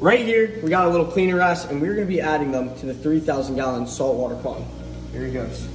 Right here, we got a little cleaner wrasse, and we're gonna be adding them to the 3,000 gallon saltwater pond. Here he goes.